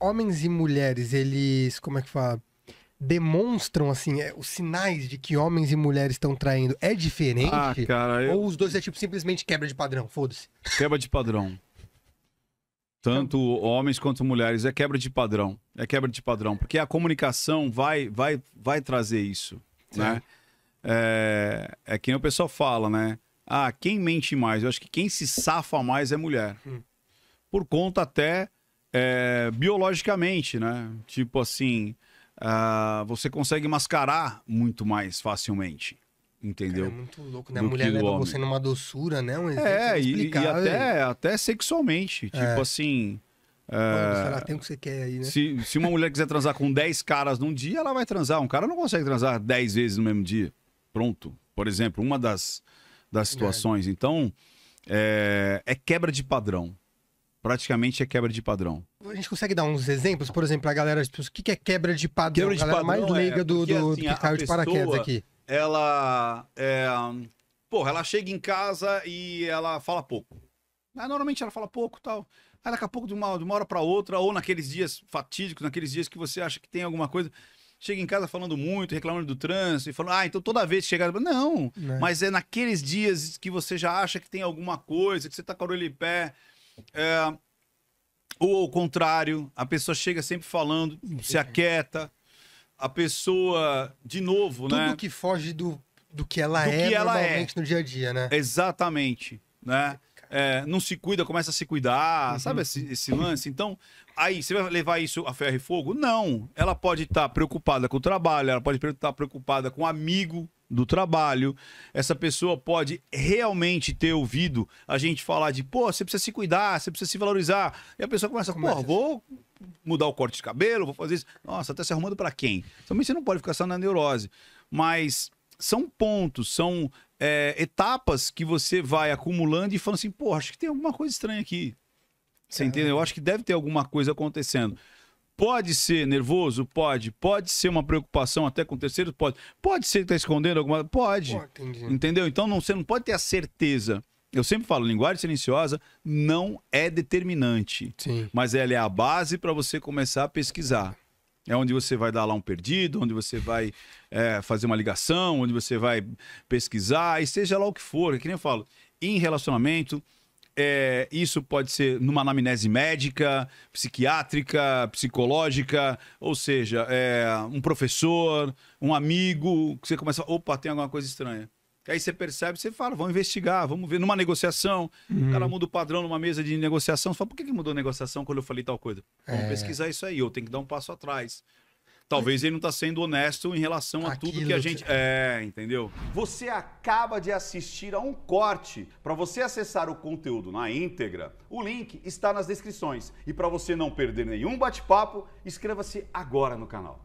homens e mulheres, eles, como é que fala? Demonstram, assim, é, os sinais de que homens e mulheres estão traindo. É diferente? Ah, cara, eu... Ou os dois é tipo simplesmente quebra de padrão? Foda-se. Quebra de padrão. Tanto homens quanto mulheres é quebra de padrão. É quebra de padrão, porque a comunicação vai vai vai trazer isso, né? É, é que o pessoal fala, né? Ah, quem mente mais? Eu acho que quem se safa mais é mulher. Hum. Por conta até é, biologicamente, né? Tipo assim, ah, você consegue mascarar muito mais facilmente. Entendeu? Cara, é muito louco, né? A mulher leva homem. você numa doçura, né? Um É, e, e até, até sexualmente. É. Tipo assim. É, tem o que você quer aí, né? se, se uma mulher quiser transar com 10 caras num dia, ela vai transar. Um cara não consegue transar 10 vezes no mesmo dia. Pronto. Por exemplo, uma das, das situações. Então, é, é quebra de padrão. Praticamente é quebra de padrão. A gente consegue dar uns exemplos, por exemplo, pra galera, tipo, o que que é quebra de padrão? Quebra de a galera mais padrão é leiga do, porque, do, do assim, que a- caiu a de paraquedas aqui. Ela. É, porra, ela chega em casa e ela fala pouco. Ah, normalmente ela fala pouco tal. Aí daqui a pouco, de uma, de uma hora pra outra, ou naqueles dias fatídicos, naqueles dias que você acha que tem alguma coisa, chega em casa falando muito, reclamando do trânsito, e falando, ah, então toda vez que chegar. Não, Né? mas é naqueles dias que você já acha que tem alguma coisa, que você tá com a orelha em pé. É, ou ao contrário, a pessoa chega sempre falando, se aquieta. A pessoa, de novo, Tudo né? que foge do, do que ela Do é que ela é. no dia a dia, né? Exatamente, né? É, não se cuida, começa a se cuidar, Uhum. sabe esse, esse lance? Então, aí, você vai levar isso a ferro e fogo? Não. Ela pode estar preocupada com o trabalho, ela pode estar preocupada com o amigo do trabalho. Essa pessoa pode realmente ter ouvido a gente falar de, pô, você precisa se cuidar, você precisa se valorizar. E a pessoa começa, pô, vou mudar o corte de cabelo, vou fazer isso. Nossa, tá se arrumando pra quem? Também você não pode ficar só na neurose. Mas são pontos, são é, etapas que você vai acumulando e falando assim, pô, acho que tem alguma coisa estranha aqui. Você É. entendeu? Eu acho que deve ter alguma coisa acontecendo. Pode ser nervoso? Pode. Pode ser uma preocupação até com terceiros? Pode. Pode ser que tá escondendo alguma... Pode. Entendi. Entendeu? Então não, você não pode ter a certeza. Eu sempre falo, linguagem silenciosa não é determinante Sim. mas ela é a base para você começar a pesquisar. É onde você vai dar lá um perdido, onde você vai é, fazer uma ligação, onde você vai pesquisar, e seja lá o que for. É Que nem eu falo, em relacionamento, é, isso pode ser numa anamnese médica, psiquiátrica, psicológica, ou seja, é, um professor, um amigo, que você começa a falar, opa, tem alguma coisa estranha. Aí você percebe, você fala, vamos investigar, vamos ver. Numa negociação, o cara muda o padrão numa mesa de negociação. Você fala, por que, que mudou a negociação quando eu falei tal coisa? Vamos É. pesquisar isso aí, eu tenho que dar um passo atrás. Talvez ele não está sendo honesto em relação a tudo que Aquilo a que- gente. É, entendeu? Você acaba de assistir a um corte. Para você acessar o conteúdo na íntegra, o link está nas descrições. E para você não perder nenhum bate-papo, inscreva-se agora no canal.